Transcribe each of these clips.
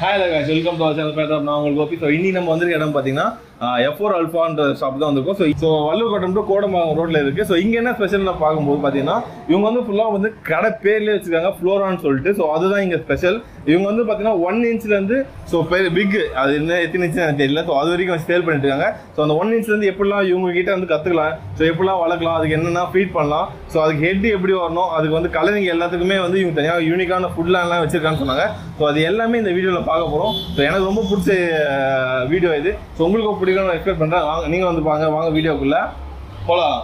Hi லகாஷ் welcome to channel பேட்டர் நான் உங்களுக்கு கோபி ஸோ இன்னி நம்ம வந்து இடம் பார்த்தீங்கன்னா எஃப் ஃபோர் அல்ஃபான்ற ஷாப் தான் வந்திருக்கும். So so Vallur to Kodambakkam ரோட்டில் இருக்குது ஸோ இங்கே என்ன ஸ்பெஷல்னு பார்க்கும்போது பார்த்தீங்கன்னா இவங்க வந்து ஃபுல்லாக வந்து கடை பேர்லேயே வச்சிருக்காங்க ஃப்ளோரான்னு சொல்லிட்டு. ஸோ அதுதான் இங்கே ஸ்பெஷல் இவங்க வந்து பார்த்தீங்கன்னா ஒன் இன்ச்லேருந்து ஸோ பெரிய பிக் அது என்ன எத்தனை இன்ச்சு எனக்கு தெரியல. ஸோ அது வரைக்கும் சேல் பண்ணிட்டு இருக்காங்க. ஸோ அந்த ஒன் இன்ச்லேருந்து எப்படிலாம் இவங்க கிட்ட வந்து கற்றுக்கலாம் ஸோ எப்படிலாம் வளர்க்கலாம்? அதுக்கு என்னென்ன ஃபீட் பண்ணலாம்? ஸோ அதுக்கு ஹெட் எப்படி வரணும்? அதுக்கு வந்து கலரிங் எல்லாத்துக்குமே வந்து இவங்க தனியாக யூனிக்கான ஃபுட்லாம் எல்லாம் சொன்னாங்க. ஸோ அது எல்லாமே இந்த வீடியோவில் பார்க்க போகிறோம் ஸோ எனக்கு ரொம்ப பிடிச்ச வீடியோ இது. ஸோ உங்களுக்கு பிடிக்கும்னு எக்ஸ்பெக்ட் பண்ணுறேன் வாங்க நீங்கள் வந்து பாருங்க. வாங்க வீடியோக்குள்ள போகலாம்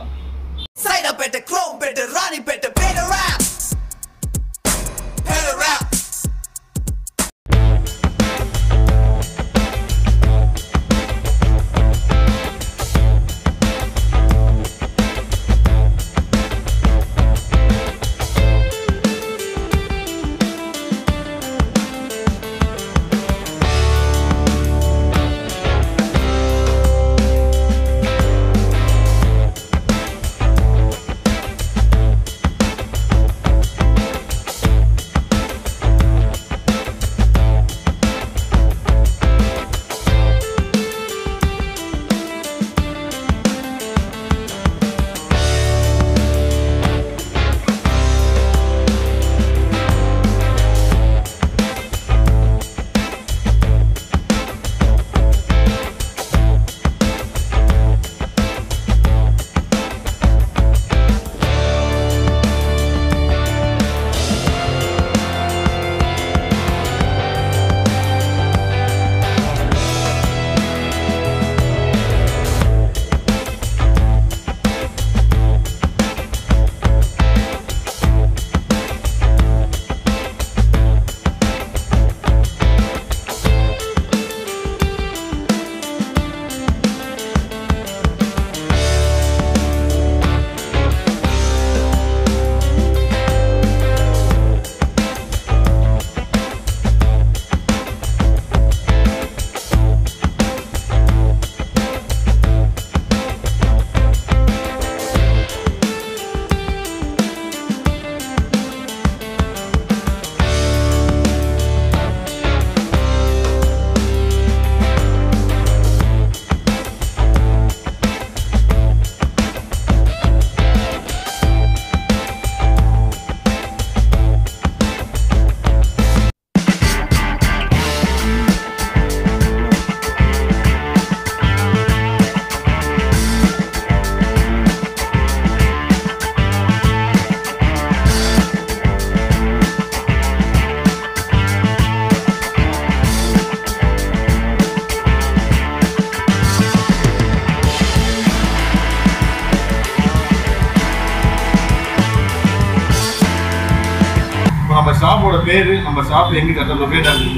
பேர் நம்ம ஷாப் எங்கே கரெக்டாக லொக்கேட் ஆகுது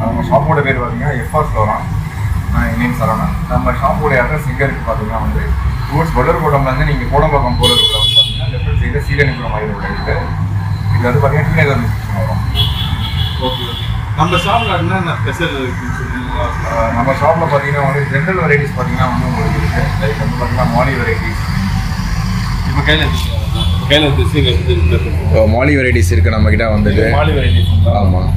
நம்ம ஷாப்போட பேர் பார்த்தீங்கன்னா எஃப்ஆர் ஸ்டோரா என் நேம் சரவணன் நம்ம ஷாப்போட அட்ரஸ் எங்கே இருக்குது பார்த்தீங்கன்னா வந்து ரோட்ஸ் வள்ளூர்கோட்டம்லேருந்து நீங்கள் கோடம்பாக்கம் போகிற ரோட்டில் வந்து பார்த்தீங்கன்னா லெஃப்ட் சைடில் சீரணிபுரம் ரோடு இருக்குது இது வந்து பார்த்தீங்கன்னா டி நகர் வரும் ஓகே ஓகே நம்ம ஷாப்பில் என்னென்ன ஸ்பெஷல் இருக்குன்னு சொல்லுங்களா ஆஹ் நம்ம ஷாப்பில் பார்த்தீங்கன்னா வந்து ஜென்ரல் வெரைட்டிஸ் பார்த்தீங்கன்னா வந்து உங்களுக்கு இருக்குது லைக் வந்து பார்த்தீங்கன்னா மாலி வெரைட்டிஸ் இப்போ கையில் மாலி வெரைட்டிஸ் இருக்குது நம்மக்கிட்ட வந்துட்டு. மாலி வெரைட்டிஸ் ஆமாம்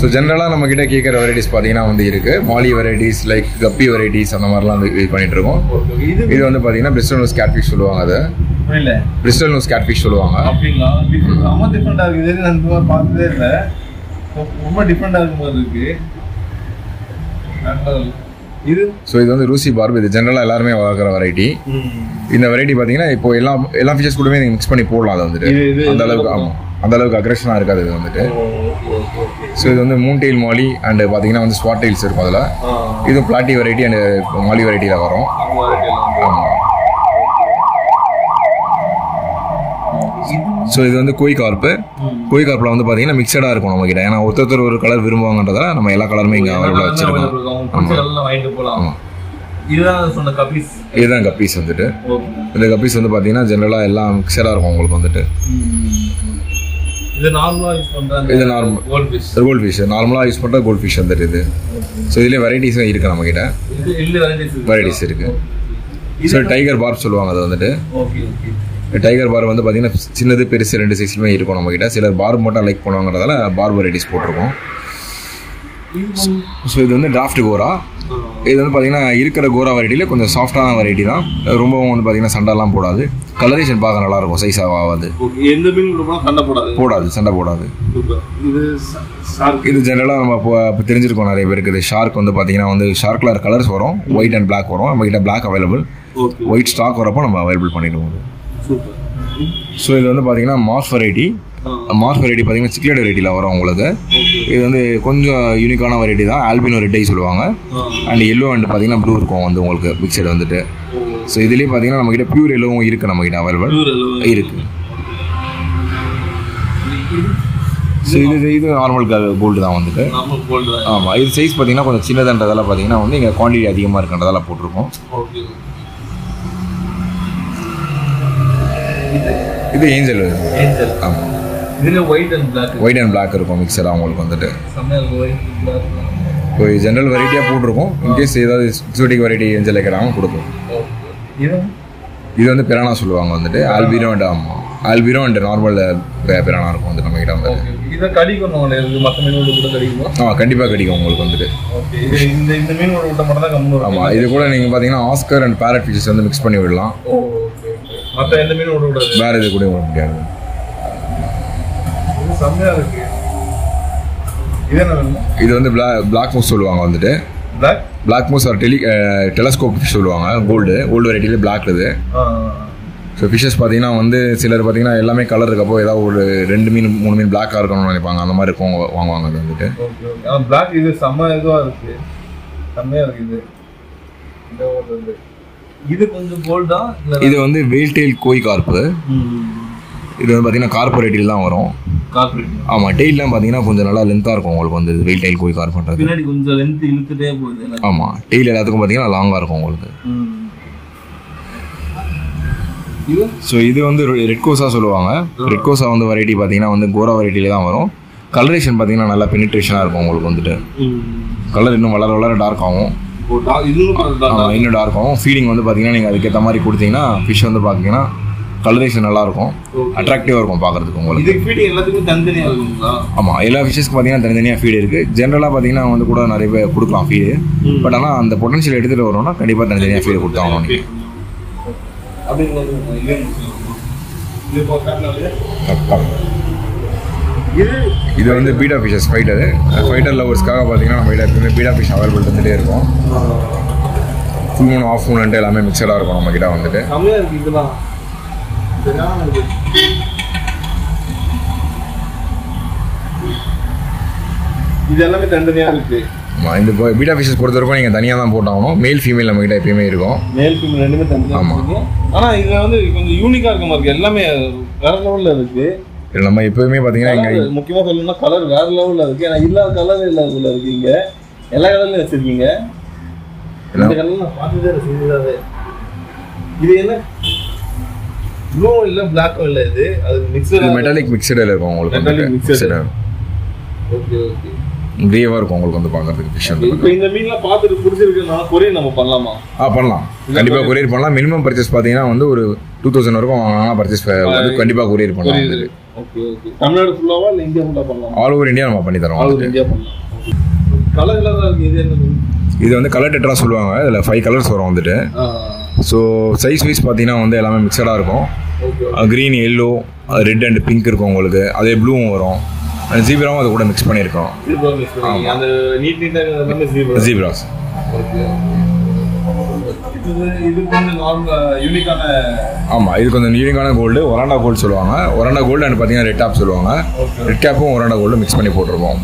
ஸோ ஜென்ரலாக நம்மக்கிட்ட கேட்குற வெரைட்டிஸ் பார்த்தீங்கன்னா வந்து இருக்குது molly varieties like guppy varieties அந்த மாதிரிலாம் வந்து இது பண்ணிட்டு இருக்கோம். இது வந்து பார்த்தீங்கன்னா பிரிஸ்டல் நோஸ் கேட்ஃபிஷ் சொல்லுவாங்க அது. பிரிஸ்டல் நோஸ் கேட்ஃபிஷ் சொல்லுவாங்க. அப்படிங்களா? ரொம்ப டிஃப்ரெண்டாக இருக்குது இது நான் பார்த்ததே இல்லை. ரொம்ப டிஃப்ரெண்டாக இருக்கும் போது இருக்கு நல்லா இருக்கு. இது? ஸோ இது வந்து ரூசி பார்ப் இது ஜென்ரலாக எல்லாருமே வளர்க்குற வெரைட்டி இந்த வெரைட்டி பார்த்தீங்கன்னா இப்போ எல்லா எல்லா ஃபீச்சர்ஸ் கூடவே நீங்கள் மிக்ஸ் பண்ணி போடலாம் அது வந்துட்டு. அந்த அளவுக்கு ஆமாம் அந்த அளவுக்கு அக்ரெஷனாக இருக்காது இது வந்துட்டு. ஸோ இது வந்து மூன் டெயில் மாலி அண்ட் பார்த்தீங்கன்னா வந்து ஸ்வாட் டெயில்ஸ் இருக்கும் அதில். இது பிளாட்டி வெரைட்டி அண்ட் மாலி வெரைட்டியில் வரும். ஆமாம் ஸோ இது வந்து கோய் கார்ப்பு கோய் கார்ப்பில் வந்து பார்த்தீங்கன்னா மிக்சடாக இருக்கும் நம்ம கிட்ட ஏன்னா ஒருத்தர் ஒரு கலர் விரும்புவாங்கன்றதால நம்ம எல்லா கலருமே இங்கே அவைலபிளாக வச்சிருக்கோம். இதுதான் கப்பீஸ் வந்துட்டு. இந்த கப்பீஸ் வந்து பார்த்தீங்கன்னா ஜென்ரலாக எல்லாம் மிக்சடாக இருக்கும் உங்களுக்கு வந்துட்டு. இது நார்மலா யூஸ் பண்றாங்க இது normal. Gold fish gold fish நார்மலாக யூஸ் பண்ணுற கோல்ட் ஃபிஷ் வந்துட்டு இது ஸோ இதுலேயே வெரைட்டிஸும் இருக்குது நம்மக்கிட்ட வெரைட்டிஸ் இருக்குது ஸோ டைகர் பார்ப் சொல்லுவாங்க அது வந்துட்டு. Okay okay. டைகர் பார் வந்து பார்த்தீங்கன்னா சின்னது பெருசு ரெண்டு சைஸ்லுமே இருக்கும் நம்மக்கிட்ட சிலர் பார் மட்டும் லைக் பண்ணுவாங்கிறதால பார் வெரைட்டிஸ் போட்டிருக்கோம். ஸோ இது வந்து டிராஃப்ட் கோரா? இது வந்து பார்த்தீங்கன்னா இருக்கிற கோரா வெரைட்டியில் கொஞ்சம் சாஃப்டான வெரைட்டி தான். ரொம்பவும் வந்து பார்த்தீங்கன்னா சண்டைலாம் போடாது. கலரேஷன் பார்க்க நல்லா இருக்கும் சைஸ் ஆகாது எந்த மீன் சண்டை போடாது? போடாது சண்டை போடாது. இது ஜென்ரலாக நம்ம இப்போ தெரிஞ்சிருக்கோம் நிறைய பேருக்கு. இது ஷார்க் வந்து பார்த்தீங்கன்னா வந்து ஷார்க் கலர் கலர்ஸ் வரும். ஒயிட் அண்ட் Black வரும். நம்ம கிட்ட Black அவைலபிள் ஒயிட் ஸ்டாக் வரப்போ நம்ம அவைலபிள் பண்ணிடுவோம். சூப்பர் ஸோ இது வந்து பார்த்தீங்கன்னா மார்ஸ் வெரைட்டி மார்ஸ் வெரைட்டி பார்த்தீங்கன்னா சிக்லெட் வெரைட்டியில் வரும் உங்களுக்கு. இது வந்து கொஞ்சம் யூனிக்கான வெரைட்டி தான். ஆல்பினோ ரெட்டை சொல்லுவாங்க. அண்ட் எல்லோ அண்ட் பார்த்தீங்கன்னா ப்ளூ இருக்கும் வந்து உங்களுக்கு மிக்சட் வந்துட்டு. ஸோ இதுலேயே பார்த்தீங்கன்னா நம்மக்கிட்ட பியூர் எல்லோவும் இருக்குது நம்மக்கிட்ட அவைலபிள் இருக்குது ஸோ இது இது நார்மல் கோல்டு தான் வந்துட்டு. ஆமாம் இது சைஸ் பார்த்தீங்கன்னா கொஞ்சம் சின்னதுன்றதால பார்த்தீங்கன்னா வந்து இங்கே குவான்டிட்டி அதிகமாக இருக்குன்றதால போட்டிருக்கோம் ஓகே இது ஏஞ்சல். ஏஞ்சல். ஆமாம் இதுல white and black white and Black இருக்கும் மிக்சராக உங்களுக்கு வந்துட்டு. இப்போ ஜென்ரல் வெரைட்டியாக போட்டிருக்கோம். இன்கேஸ் ஏதாவது எக்ஸோட்டிக் வெரைட்டி ஏஞ்சல் கேட்டாலும் கொடுக்கும். இது? வந்து பிரானா சொல்லுவாங்க வந்துட்டு. ஆல்பீரோ அண்ட் ஆமாம் ஆல்பீரோ அண்ட் நார்மல் பிரானா இருக்கும் வந்து நம்ம கிட்ட வந்து ஓகே இதை கடிக்கணும். இது மற்ற மீனோட கூட கடிக்குமா? ஆ கண்டிப்பாக கிடைக்கும் உங்களுக்கு வந்துட்டு. ஓகே இது இந்த இந்த மீனோட விட்ட மட்டும் தான் கம்முன்னு இருக்கும். ஆமாம் இது கூட நீங்கள் பார்த்தீங்கன்னா ஆஸ்கர் அண்ட் பேரட் ஃபிஷஸ் வந்து மிக்ஸ் பண்ணி விடலாம். ஓகே மற்ற எந்த மீனோட விடாது. வேறு இது கூட விட முடியாது இது செம்மையா இருக்கு. இது என்ன வேணும்? இது வந்து பிளாக் பிளாக் மூஸ் சொல்லுவாங்க வந்துட்டு. Black black moor or tele telescope fish சொல்லுவாங்க. கோல்டு கோல்டு வெரைட்டியில் பிளாக் இது. ஸோ ஃபிஷஸ் பார்த்தீங்கன்னா வந்து சிலர் பார்த்தீங்கன்னா எல்லாமே கலர் இருக்கப்போ ஏதாவது ஒரு ரெண்டு மீன் மூணு மீன் பிளாக்காக இருக்கணும்னு நினைப்பாங்க. அந்த மாதிரி இருக்கும் வாங்குவாங்க அது வந்துட்டு. பிளாக் இது செம்ம இதுவா இருக்கு. செம்மையா இருக்கு இது. இந்த இது. கொஞ்சம் இல்ல இது வந்து வெயில்டெயில் கோய் கார்ப்பு இது வந்து பார்த்தீங்கன்னா கார்பரேட்டில் தான் வரும். கார்பரேட் ஆமாம் டெய்லாம் பார்த்தீங்கன்னா கொஞ்சம் நல்லா லென்த்தாக இருக்கும் உங்களுக்கு வந்து வெயில் டெயில் கோய் கார் பண்ணுறது பின்னாடி கொஞ்சம் லென்த் இழுத்துட்டே போகுது. ஆமாம் டெய்ல் எல்லாத்துக்கும் பார்த்தீங்கன்னா லாங்காக இருக்கும் உங்களுக்கு. ஸோ இது வந்து ரெட் கோஸா சொல்லுவாங்க. ரெட் கோஸா வந்து வெரைட்டி பார்த்தீங்கன்னா வந்து கோரா வெரைட்டியில தான் வரும். கலரேஷன் பார்த்தீங்கன்னா நல்லா பெனிட்ரேஷனாக இருக்கும் உங்களுக்கு வந்துட்டு. கலர் இன்னும் வளர வளர டார்க் ஆகும். இன்னும் டார்க் ஆகும் ஃபீடிங் வந்து பார்த்தீங்கன்னா நீங்கள் அதுக்கேற்ற மாதிரி கொடுத்தீங்கன்னா ஃபிஷ் வந்து பார்த்தீங்கன்னா கலரேஷன் நல்லா இருக்கும் அட்ராக்டிவாக இருக்கும் பார்க்கறதுக்கு உங்களுக்கு. ஃபீடிங் எல்லாத்துக்கும் தனித்தனியா இருக்குங்களா? ஆமாம் எல்லா ஃபிஷஸ்க்கு பார்த்தீங்கன்னா தனித்தனியாக ஃபீடு இருக்குது ஜென்ரலாக பார்த்தீங்கன்னா வந்து கூட நிறைய பேர் கொடுக்கலாம் ஃபீடு பட் ஆனால் அந்த பொட்டன்ஷியல் எடுத்துகிட்டு வரணும்னா கண்டிப்பாக தனித்தனியாக ஃபீடு கொடுத்தாகணும் நீங்கள் இதே வந்து பீடா ஃபிஷஸ் ஃபைட்டரு ஃபைட்டர் லவர்ஸ்க்காக பார்த்தீங்கன்னா நம்ம எப்பவுமே பீடா ஃபிஷ் அவைலபிள் இருந்துகிட்டே இருக்கும். ஃபுல் மூணு ஆஃப் மூணுன்ட்டு எல்லாமே மிக்சடாக இருக்கும் நம்ம கிட்ட வந்துட்டு இது. எல்லாமே தனித்தனியா இருக்கு. ஆமா, இந்த பீடா ஃபிஷஸ் பொறுத்த வரைக்கும் நீங்கள் தனியாக தான் போட்டாகணும். மேல் ஃபீமேல் நம்ம கிட்ட எப்பயுமே இருக்கும். மேல் ஃபீமேல் ரெண்டுமே தனித்தனியா ஆமா. இருக்கு. ஆனா இதுல வந்து கொஞ்சம் யூனிக்கா இருக்க மாதிரி எல்லாமே வேற லெவல்ல இருக்கு. இது நம்ம எப்பவுமே பார்த்தீங்கன்னா இங்கே Colour முக்கியமா சொல்லணும்னா கலர் வேற லெவல்ல இருக்கு. ஏன்னா இல்லாத கலர் இல்லாத இருக்கீங்க எல்லா கலர்லயும் வச்சிருக்கீங்க. இந்த கலர் நான் செஞ்சதாவே இது என்ன? ப்ளூ இல்ல பிளாக்கும் இல்ல இது. அது மிக்சர் மெட்டாலிக் மிக்சடில் இருக்கும். உங்களுக்கு Metallic mixed. ஓகே ஓகே கிரேவாக இருக்கும் உங்களுக்கு வந்து பார்க்கறதுக்கு ஃபிஷ் வந்து இப்போ இந்த மீன்லாம் பார்த்துட்டு பிடிச்சிருக்குன்னா கொரியர் நம்ம பண்ணலாமா? ஆ பண்ணலாம். கண்டிப்பாக கொரியர் பண்ணலாம். மினிமம் பர்ச்சேஸ் பார்த்தீங்கன்னா வந்து ஒரு டூ தௌசண்ட் வரைக்கும் வாங்கினா பர்ச்சேஸ் வந்து கண்டிப்பாக கொரியர் பண்ணலாம் ஓகே ஓகே தமிழ்நாடு ஃபுல்லாவா இல்ல இந்தியா ஃபுல்லா பண்ணலாமா? ஆல் ஓவர் இந்தியா நம்ம பண்ணி தரோம். ஆல் வந்துட்டு இந்தியா பண்ணலாம். கலர் கலரா இருக்கு இது என்ன இது வந்து கலர் டெட்ரா சொல்லுவாங்க. இதில் ஃபைவ் கலர்ஸ் வரும் வந்துட்டு. ஸோ சைஸ் வைஸ் பார்த்தீங்கன்னா வந்து எல்லாமே மிக்சடாக இருக்கும். Green yellow red and pink இருக்கும் உங்களுக்கு. அதே ப்ளூவும் வரும். ஜீப்ராவும் அது கூட மிக்ஸ் பண்ணியிருக்கோம். ஜீப்ரா இது ஆமாம் இது கொஞ்சம் யூனிக்கான கோல்டு ஒராண்டா கோல்டு சொல்லுவாங்க. ஒராண்டா கோல்டு அண்ட் பார்த்தீங்கன்னா ரெட் டாப் சொல்லுவாங்க. ரெட் கேப்பும் ஒராண்டா கோல்டு மிக்ஸ் பண்ணி போட்டிருப்போம்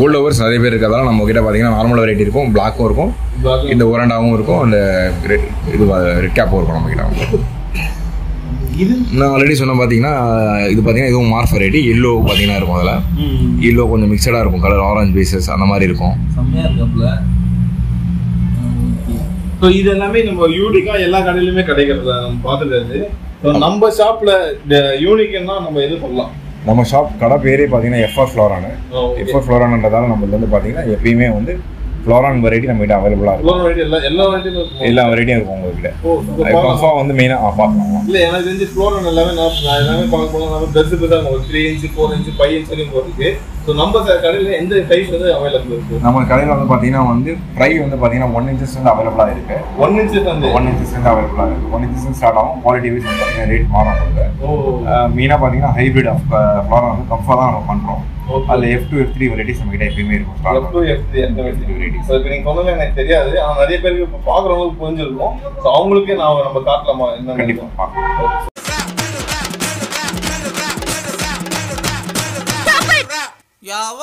கோல்டு ஓவர்ஸ் நிறைய பேர் இருக்கிறதால நம்ம கிட்ட பார்த்தீங்கன்னா நார்மல் வெரைட்டி இருக்கும். பிளாக்கும் இருக்கும். இந்த ஒராண்டாவும் இருக்கும். அந்த ரெட் இது ரெட் கேப்பும் இருக்கும் நம்ம கிட்ட. நான் ஆல்ரெடி சொன்ன பார்த்தீங்கன்னா இது பார்த்தீங்கன்னா இதுவும் மார்க் வெரைட்டி எல்லோ பார்த்தீங்கன்னா இருக்கும் அதில். எல்லோ கொஞ்சம் மிக்சடாக இருக்கும். கலர் ஆரஞ்சு பேசஸ் அந்த மாதிரி இருக்கும். ஸோ இது எல்லாமே நம்ம யூனிக்கா எல்லா கடையிலுமே கிடைக்கிறத நம்ம பார்த்துட்டு நம்ம ஷாப்ல யூனிக்னா நம்ம எது சொல்லலாம்? நம்ம ஷாப் கடை பேரே பார்த்தீங்கன்னா எஃப்ஆர் ஃப்ளோரானு எஃப்ஆர் ஃப்ளோரான்ன்றதால நம்மளுக்கு வந்து பார்த்தீங்கன்னா எப்பயுமே வந்து ஃப்ளோரான் வெரைட்டி எல்லா எல்லா வெரைட்டியும் இருக்கும். எல்லா வெரைட்டியும் இருக்கும் உங்ககிட்ட. கன்ஃபார்ம் வந்து மெயினாக பார்க்கலாம் இல்ல எனக்கு தெரிஞ்சு ஃப்ளோரன் எல்லாமே நான் எல்லாமே பார்க்க போனா நம்ம பெருசு பெருசாக three inch four inch five inch வரைக்கும் ஸோ ஸோ நம்ம கடையில எந்த சைஸ் வந்து அவைலபிள் இருக்கு? நம்ம கடையில் வந்து பார்த்தீங்கன்னா வந்து ஃப்ரை வந்து பார்த்தீங்கன்னா ஒன் இன்ச்சஸ் வந்து அவைலபிளாக இருக்கு. ஒன் இன்ச்சஸ் வந்து? ஒன் இன்ச்சஸ் வந்து அவைலபிளாக இருக்கு. ஒன் இன்ச்சஸ் ஸ்டார்ட் ஆகும். குவாலிட்டி வைஸ் வந்து பார்த்தீங்கன்னா ரேட் மாறும் ஓ. மெயினாக பார்த்தீங்கன்னா ஹைபிரிட் ஆஃப் ஃப்ளாரா வந்து கம்ஃபாக தான் நம்ம பண்ணுறோம். அதில் F two F three varieties நம்ம கிட்ட எப்பயுமே இருக்கும். Stock. F2, F3 அந்த மாதிரி Varieties. So, இப்ப நீங்க சொன்னது எனக்கு தெரியாது. ஆனா நிறைய பேருக்கு இப்ப பாக்குறவங்களுக்கு புரிஞ்சிருக்கும். ஸோ அவங்களுக்கே நான் நம்ம காட்டலாமா என்ன கண்டிப்பாக பார்க்கலாம் ಯಾವ